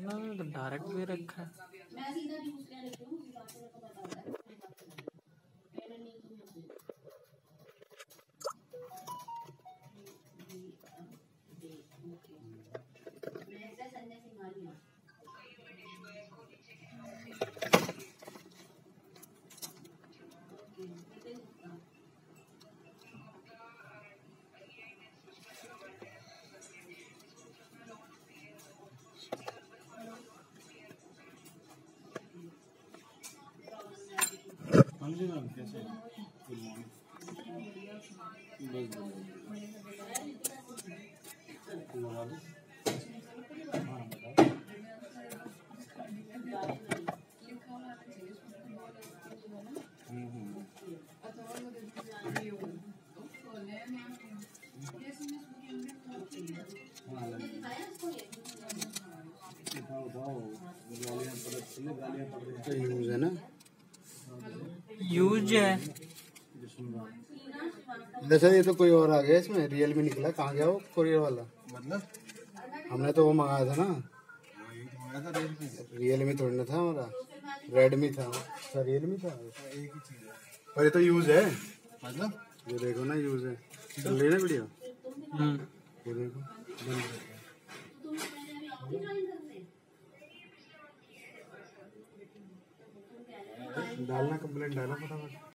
ना तो डायरेक्ट भी रखा है। गालियाँ पड़ रही हैं तो यूज़ है ना? यूज़ है। हूँ वैसे ये तो कोई और आ गया इसमें रियल मी निकला कहाँ गया वो कोरियर वाला? मतलब? हमने तो वो मंगाया था ना। रियल मी थोड़ी ना था हमारा रेडमी था। अच्छा रियल मी था? एक ही चीज़ है और ये तो यूज़ है। मतलब? ये देखो ना यूज़ है। चल रही है ना वीडियो हम्म। ये देखो डालना कंप्लेंट डालना फटाफट।